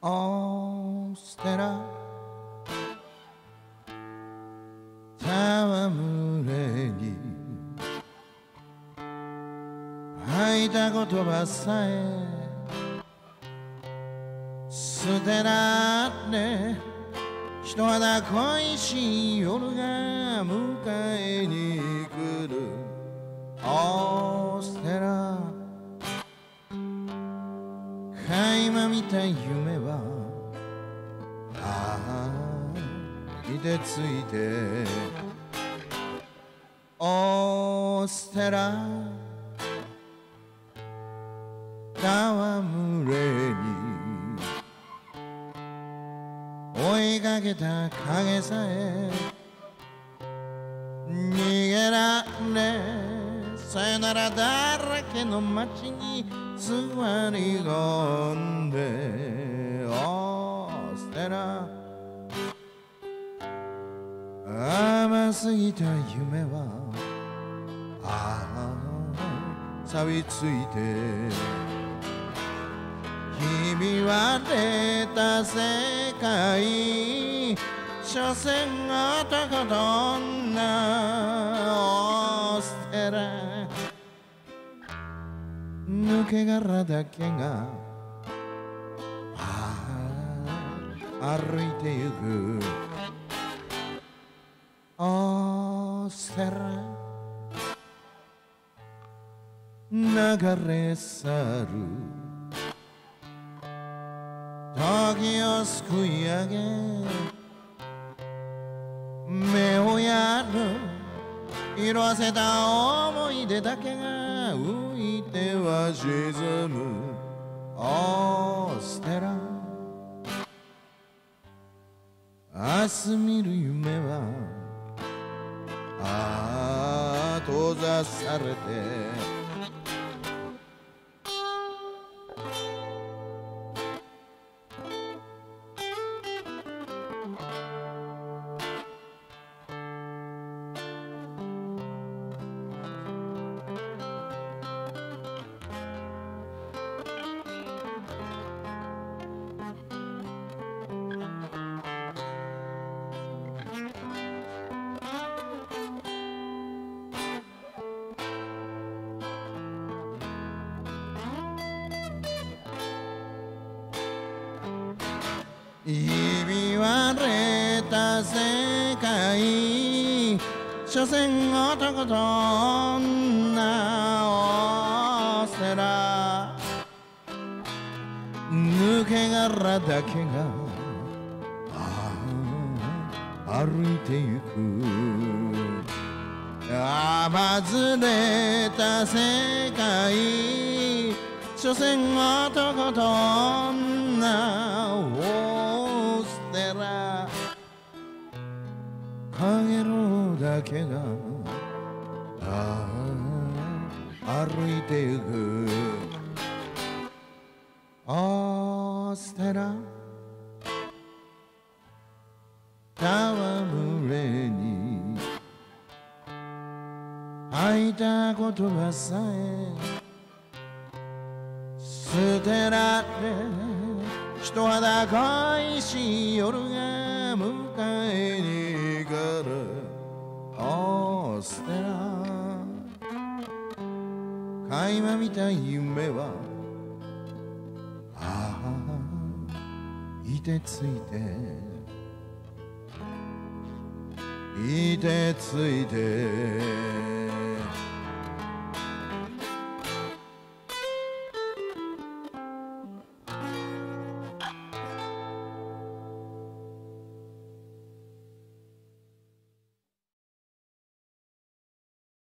オーステラ戯れに吐いた言葉さえ捨てられ人肌恋しい夜が迎えに来る。オーステラ垣間見た夢はああいてついてオーステラ戯れに追いかけた影さえ逃げられさよならだらけの街に座り込んでオーステラ甘すぎた夢はああ錆びついてひび割れた世界。所詮男と女け殻だけが歩いてゆく。オーステラ。流れ去る。時をすくい上げ。目をやる。色あせた思い出だけが浮いては沈む。オーステラ明日見る夢はああ閉ざされて。ひび割れた世界。所詮男と女を捨てら。抜け殻だけが。歩いてゆく。甘ずれた世界。所詮男と女をかげろうだけがああ歩いてゆくオーステラ戯れに吐いた言葉さえ捨てられ人肌恋しい夜が迎えにオーステラ垣間見た夢はああいてついて。いてついて。